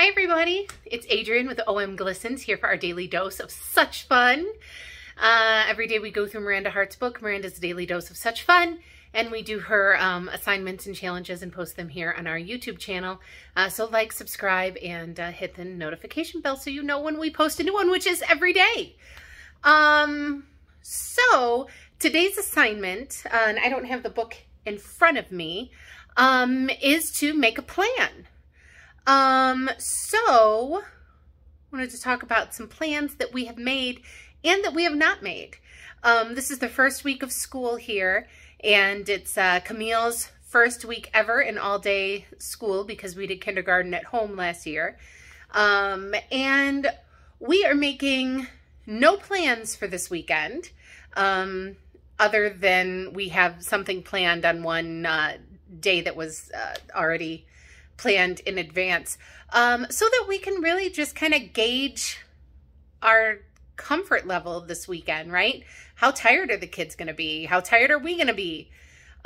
Hi everybody, it's Adrienne with OMGlisson here for our daily dose of such fun. Uh, every day we go through Miranda Hart's book, Miranda's Daily Dose of Such Fun, and we do her um, assignments and challenges and post them here on our YouTube channel. Uh, so like, subscribe, and uh, hit the notification bell so you know when we post a new one, which is every day. Um, so today's assignment, uh, and I don't have the book in front of me, um, is to make a plan. Um, so I wanted to talk about some plans that we have made and that we have not made. Um, this is the first week of school here, and it's uh, Camille's first week ever in all-day school because we did kindergarten at home last year. Um, and we are making no plans for this weekend, um, other than we have something planned on one uh, day that was uh, already planned in advance um, so that we can really just kind of gauge our comfort level this weekend, right? How tired are the kids going to be? How tired are we going to be?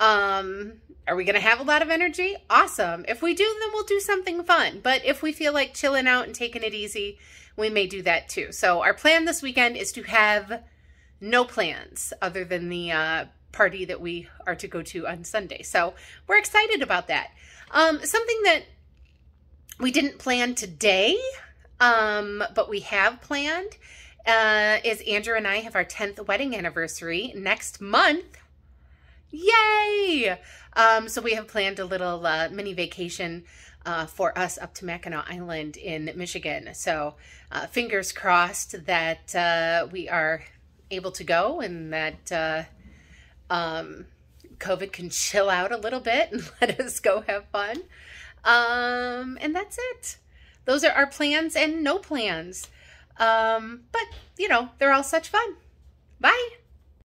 Um, are we going to have a lot of energy? Awesome. If we do, then we'll do something fun. But if we feel like chilling out and taking it easy, we may do that too. So our plan this weekend is to have no plans other than the uh, party that we are to go to on Sunday. So we're excited about that. Um, something that we didn't plan today, um, but we have planned uh, is Andrew and I have our 10th wedding anniversary next month. Yay! Um, so we have planned a little uh, mini vacation uh, for us up to Mackinac Island in Michigan. So uh, fingers crossed that uh, we are able to go and that uh, um, COVID can chill out a little bit and let us go have fun. Um, and that's it. Those are our plans and no plans. Um, but, you know, they're all such fun. Bye.